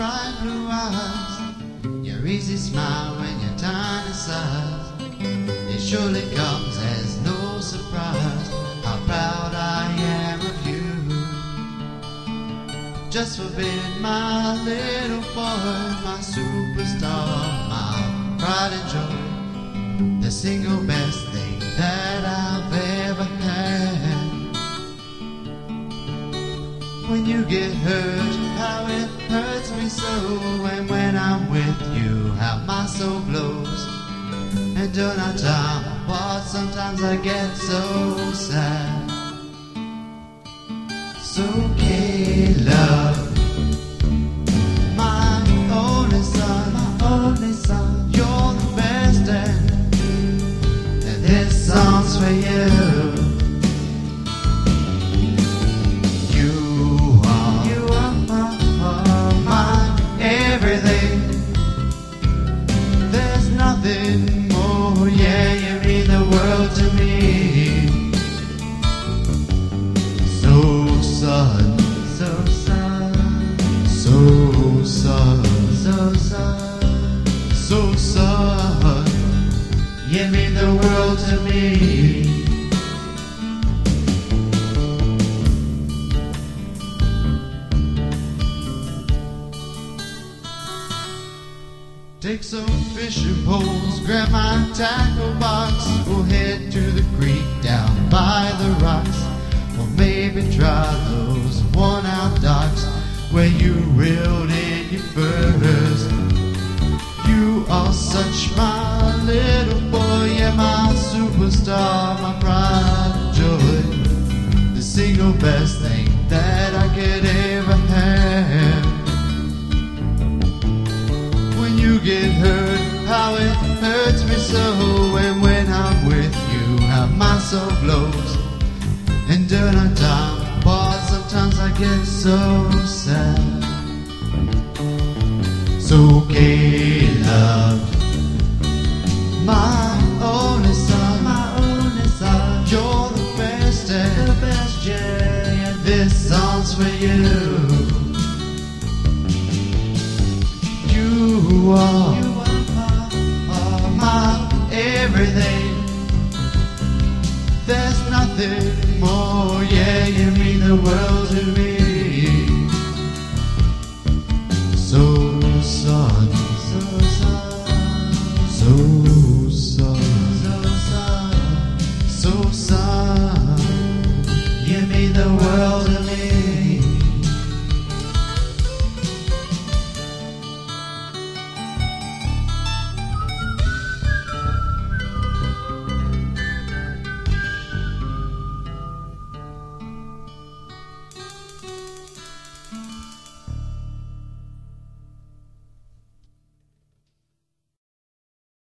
bright blue eyes, your easy smile when you're tiny size. It surely comes as no surprise how proud I am of you. Just for being my little boy, my superstar, my pride and joy, the single best When you get hurt, how it hurts me so. And when I'm with you, how my soul glows. And during our time apart, sometimes I get so sad. So, Caleb, to me. So son, so son, so son, so son, so son, you mean the world to me. Take some fishing poles, grab my tackle box. We'll head to the creek down by the rocks. Or maybe try those worn out docks where you reeled in your furs. You are such my little boy, yeah, my superstar, my pride joy. The single best thing get hurt, how it hurts me so. And when I'm with you, how my soul glows. And during our time apart, sometimes I get so sad. So, Caleb, my only son, my only son, you're the best, and the best, yeah. This song's for you. You are, are my everything. There's nothing more, yeah, you mean the world to me.